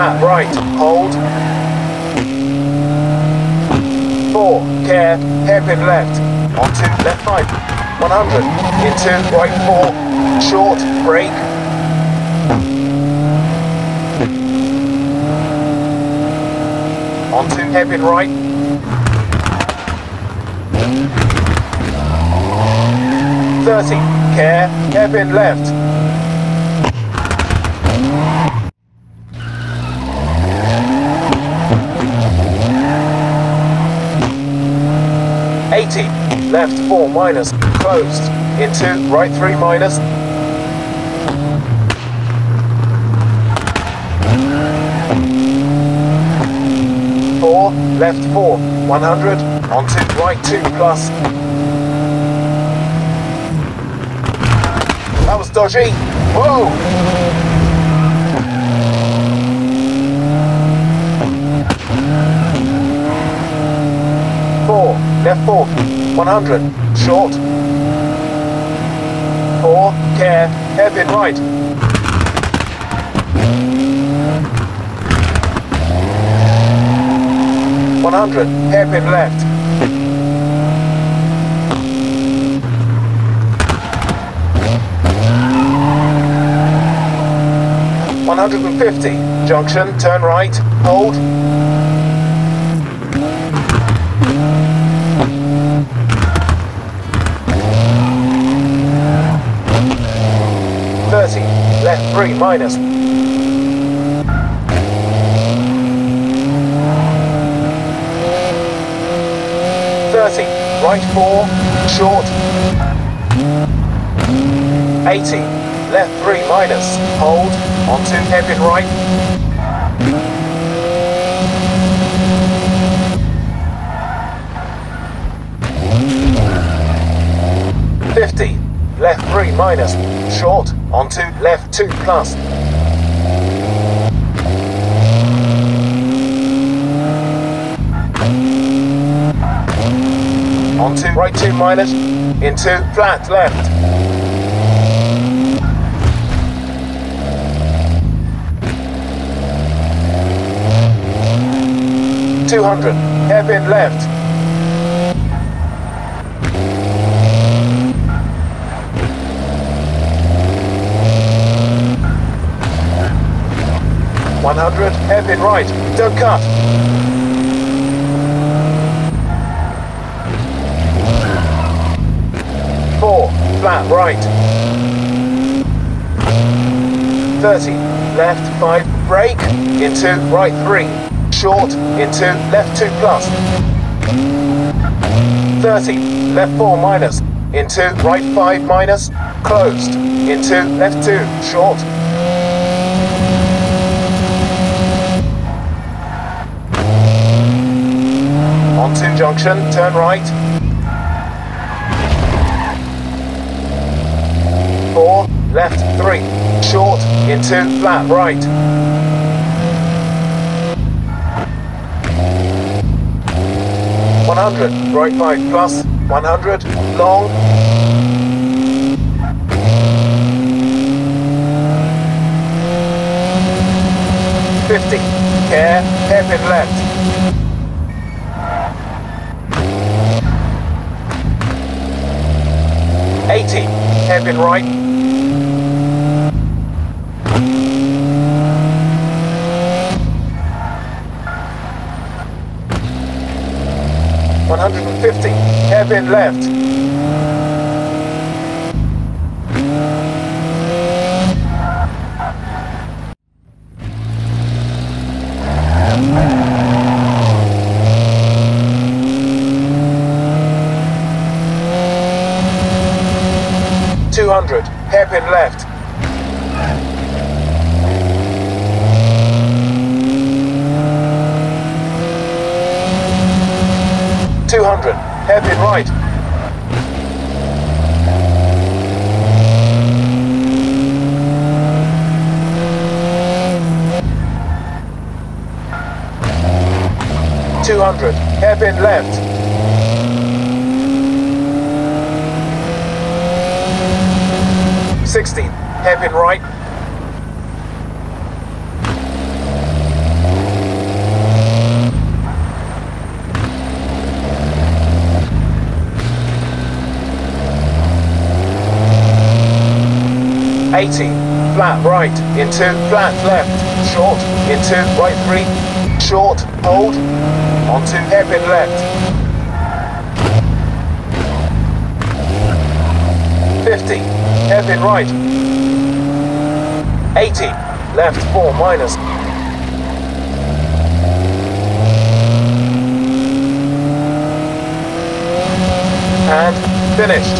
flat right, hold. Four, care, hairpin left, On two, left five, 100, into right four, short, break. brake. Onto hairpin right, Thirty. Care. Hairpin left. Eighty. Left four minus. Closed. Into right three minus. Four. Left four. One hundred. Onto right two plus. That was dodgy. Whoa! Four, left four, 100, short. Four, care, hairpin right. One hundred, hairpin left. 150. Junction, turn right, hold. Thirty, left three minus. Thirty, right four, short. Eighty, left three minus, hold, On onto hairpin right. Fifty, left three minus, short, onto left two plus. Onto right two minus, into flat left. 200. Hairpin left. One hundred, hairpin right, don't cut. Four, flat right. Thirty, left. Five, brake, into right three. Short. Into left 2 plus. 30, left 4 minus, into right 5 minus, closed, into left 2, short. Onto junction, turn right. 4, left 3, short, into flat right. One hundred, right five plus, one hundred, long. Fifty, care, hairpin left. Eighty, hairpin right. One hundred and fifty, hairpin left. Two hundred, hairpin left. Two hundred, hairpin right. Two hundred, hairpin left. 16, hairpin right. Eighty, flat right, into flat left, short, into right three, short, hold, onto hairpin left. 50, hairpin right. 80, left 4 minus. And finished.